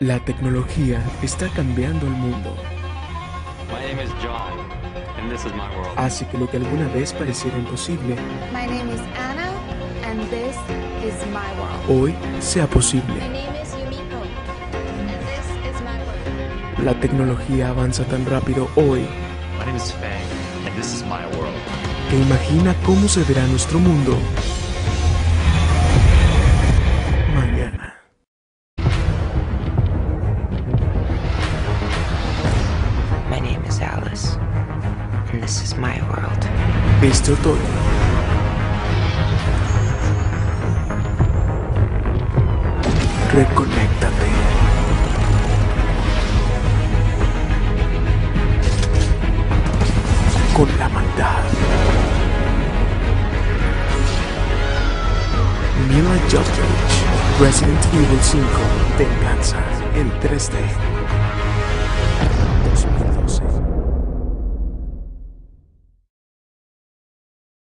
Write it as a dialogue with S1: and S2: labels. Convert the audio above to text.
S1: La tecnología está cambiando el mundo.
S2: My name is John, and this is my world.
S1: Hace que lo que alguna vez pareciera imposible,
S3: My name is Anna, and this is my world.
S1: hoy sea posible.
S3: My name is Yumiko, and this is my world.
S1: La tecnología avanza tan rápido hoy
S2: My name is Fang, and this is my world.
S1: que imagina cómo se verá nuestro mundo
S4: is Alice, and this is my world.
S1: Este otoño, reconéctate. Con la maldad. Mila Jovovich, Resident Evil 5, Venganza en 3D.